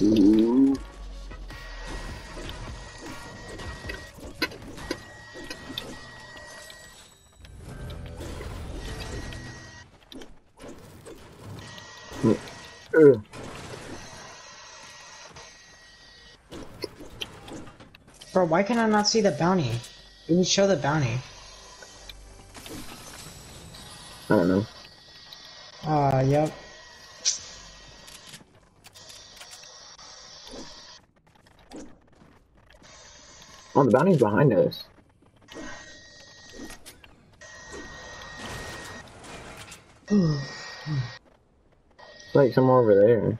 Ooh. Ugh. Bro, why can I not see the bounty? You show the bounty. I don't know. Uh, yep. Oh, the bounty's behind us. Like somewhere over there.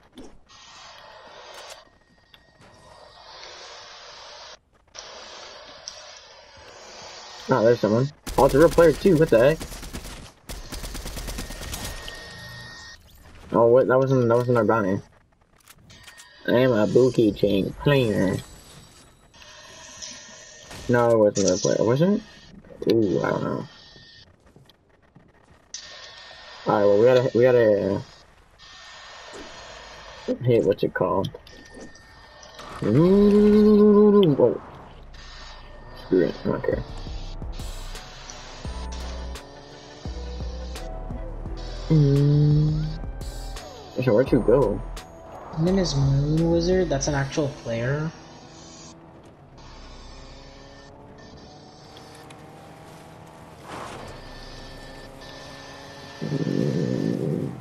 Oh, there's someone. Oh, it's a real player too. What the heck? Oh, what? That wasn't that wasn't our bounty. I am a bookie chain player. No, it wasn't a player, was it? Ooh, I don't know. Alright, well we gotta we gotta hit what's it called? Ooh, oh. Screw it, I don't care. Mm. So where'd you go? His Moon Wizard. That's an actual player. You're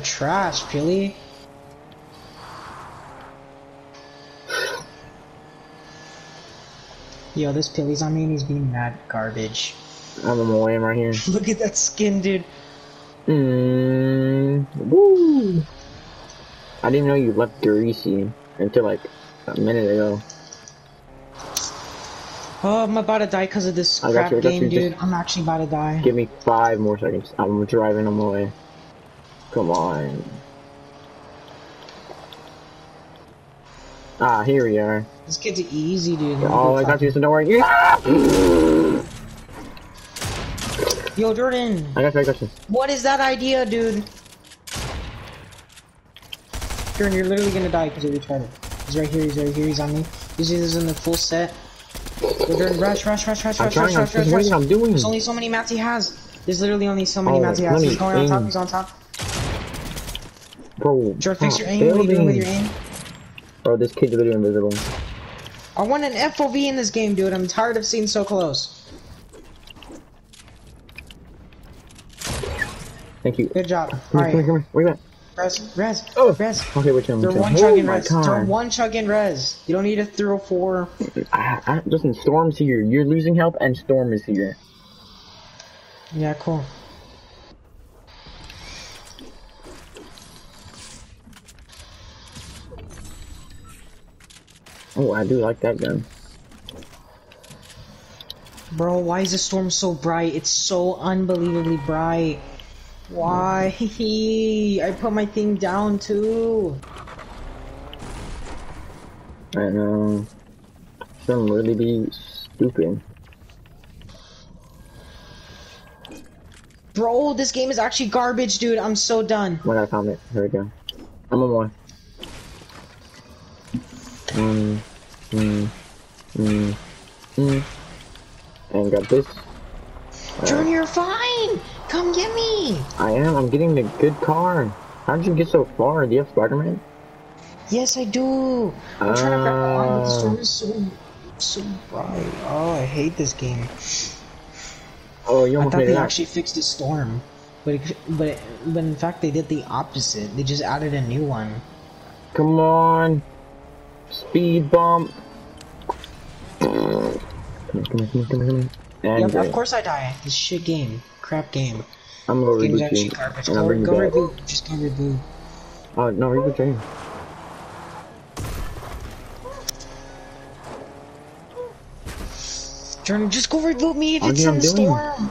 trash, Pilly. Yo, this Pilly's on me and he's being mad garbage. I'm on my way right here. Look at that skin, dude. Mmm. Woo! I didn't know you left Greasy until like a minute ago. Oh, I'm about to die because of this I got crap you, game, you, just- dude. I'm actually about to die. Give me five more seconds. I'm driving on my way. Come on. Ah, here we are. This kid's easy, dude. Oh, I got you, so don't worry. Yo, Jordan. I got you, I got you. What is that idea, dude? Jordan, you're literally gonna die because you're retarded. He's right here, he's right here, he's on me. You see this in the full set? Yo, Jordan, rush, rush, rush, rush, I'm rush, trying, rush, I'm rush, rush, rush. I'm doing. There's only so many mats he has. There's literally only so many Oh, mats he has. He's going on top, he's on top. Bro, Jordan, fix your aim. What are you doing with your aim? Bro, this kid's literally invisible. I want an FOV in this game, dude. I'm tired of seeing so close. Thank you. Good job. Come here, come here, Alright, come here. Where you at? res, res, Oh. res. Okay, which one? They're which one? one chugging oh my res. They're god. one chugging res. You don't need a 304. I, I, listen, Storm's here. You're losing health, and Storm is here. Yeah, cool. Oh, I do like that gun. Bro, why is the storm so bright? It's so unbelievably bright. Why? I put my thing down too. I know. Some really be stupid. Bro, this game is actually garbage, dude. I'm so done. Oh my god, I found it. Here we go. I'm on one. Mm, mm, mm, mm. And got this. Jordan, you're fine. Come get me. I am. I'm getting the good car. How did you get so far? Do you have Spider-Man? Yes, I do. I'm trying to grab but the storm is so, so bright. Oh, I hate this game. Oh, you I thought they actually fixed the storm, but it, but but in fact they did the opposite. They just added a new one. Come on. Speed bump. Come here, come here, come here, come here, come here. And Yep, of course I die. This shit game, crap game. I'm gonna reboot actually garbage. I'll Go, go reboot. Just go reboot. Oh, no, reboot you. Jordan, just go reboot me if Oh, it's in the storm.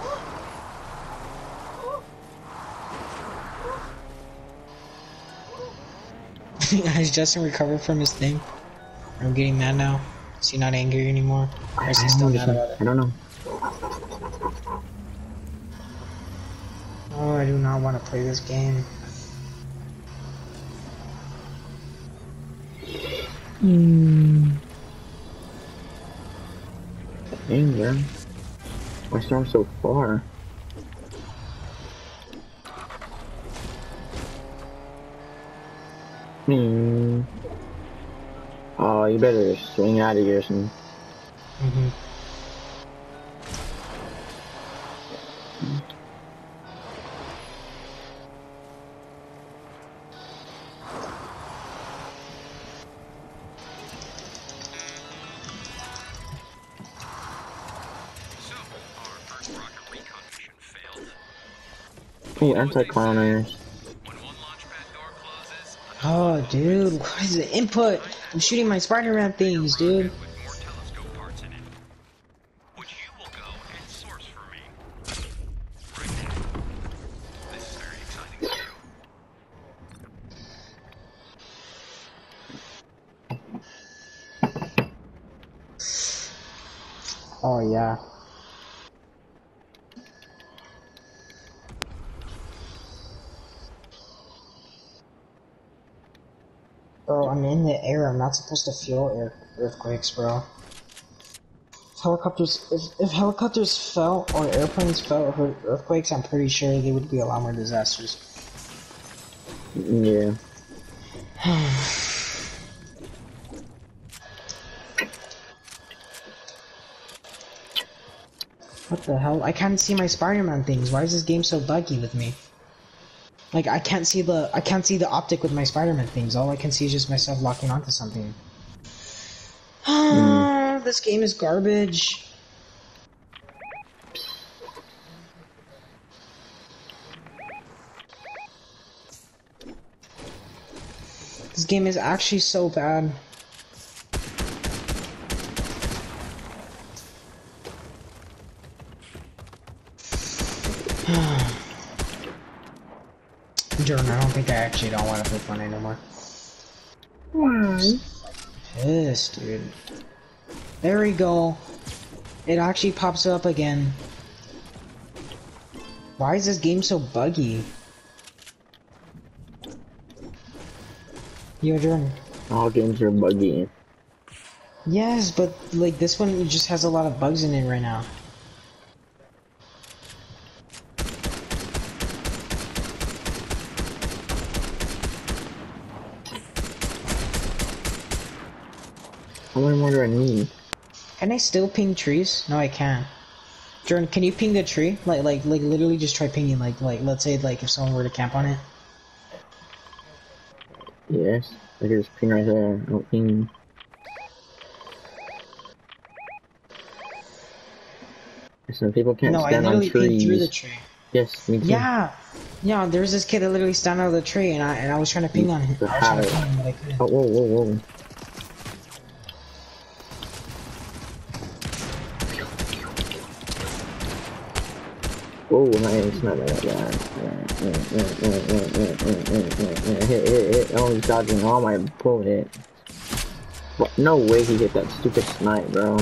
Has Justin recovered from his thing? I'm getting mad now. Is he not angry anymore? Or is he still mad about it? I don't know. Oh, I do not want to play this game. Hmm. Dang, bro. Why storm so far? Hmm. Oh, you better swing out of here some. hmm Hey, anti-clowners. When one launchpad door closes, Oh, dude, what is the input? I'm shooting my Spider-Man things, dude. Oh more telescope parts in it, which you will go and source for me. Right now. This is very exciting too. Oh, yeah. Bro, I'm in the air. I'm not supposed to feel air earthquakes, bro. Helicopters, if, if helicopters fell or airplanes fell or earthquakes, I'm pretty sure they would be a lot more disasters. Yeah. What the hell? I can't see my Spider-Man things. Why is this game so buggy with me? Like I can't see the I can't see the optic with my Spider-Man things. All I can see is just myself locking onto something. Hmm. this game is garbage. This game is actually so bad. Jordan, I don't think I actually don't want to play fun anymore. Why? Pissed, dude. There we go. It actually pops up again. Why is this game so buggy? Yo, Jordan. All games are buggy. Yes, but like this one just has a lot of bugs in it right now. How many more do I need? Can I still ping trees? No, I can't. Jordan, can you ping the tree? Like, like, like, literally just try pinging. Like, like, let's say, like, if someone were to camp on it. Yes. I can just ping right there. I don't ping. Some people can't no, I stand on literally pinged through the tree. Yes, me too. Yeah, yeah. There was this kid that literally stand out of the tree, and I and I was trying to ping on him. I was trying to ping him, but I couldn't. Oh, whoa, whoa, whoa. Oh, nice, not like that. Hit, hit, hit. Oh, he's dodging all my bullets. What? No way he hit that stupid snipe, bro.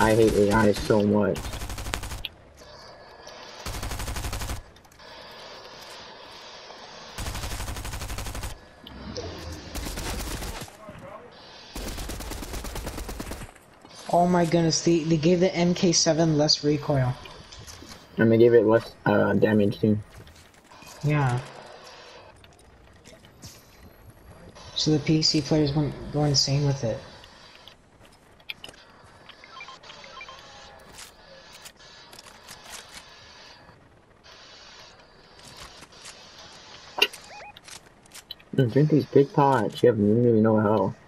I hate AI so much. Oh my goodness, they they gave the MK7 less recoil. And they gave it less uh, damage too. Yeah. So the PC players went go insane with it. Drink these big pots. You have really no health. Hmm.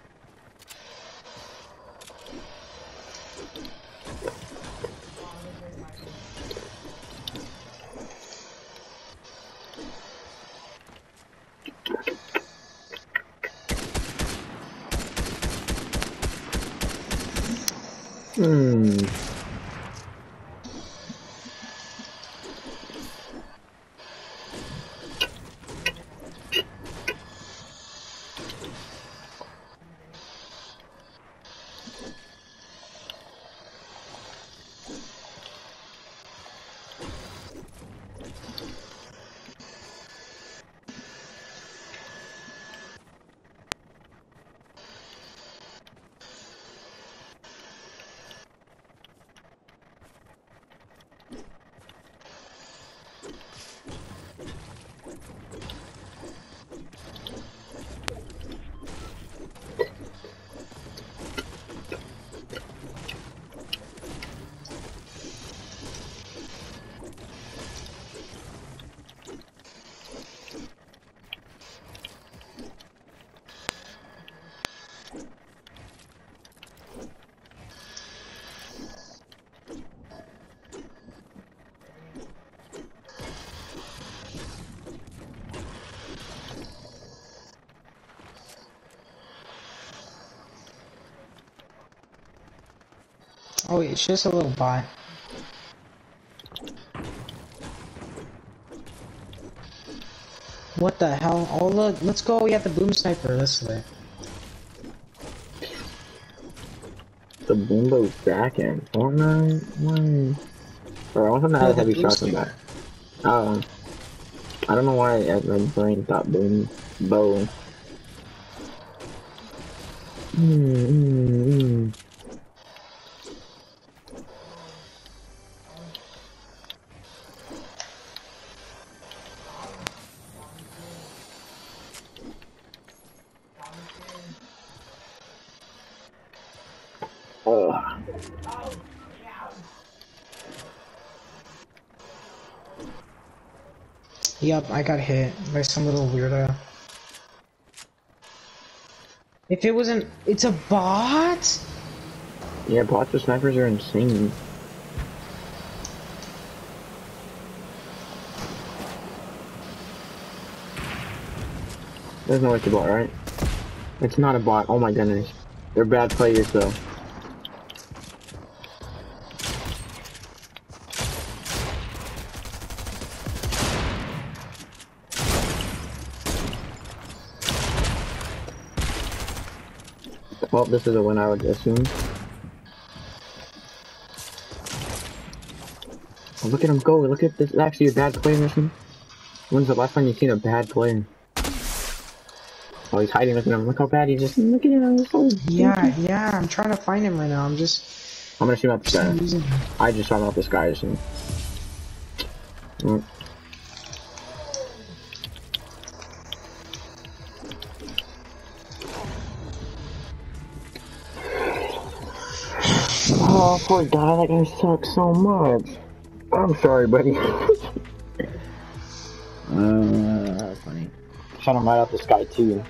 Oh, it's just a little bot. What the hell? Oh look, let's go. We have the boom sniper. This way. The Boom Bow's back in Fortnite? Why? Bro, I want to Yeah, have the heavy shots in that. Oh. I don't know why uh, my brain thought Boom Bow. Hmm, hmm, Yep, I got hit by some little weirdo. If it wasn't, it's a bot. Yeah, bots with snipers are insane. There's no way it's a bot, right? It's not a bot. Oh my goodness. They're bad players though. Well, this is a win, I would assume. Oh, look at him go. Look at this. Actually, a bad player mission. When's the last time you've seen a bad player? Oh, he's hiding. Look at him. Look how bad he just. Look at him. So Yeah, yeah. I'm trying to find him right now. I'm just I'm gonna shoot out this guy. I just shot out this guy. So. Mm. Poor guy. That guy sucks so much. I'm sorry, buddy. uh, funny. Shot him right out the sky too.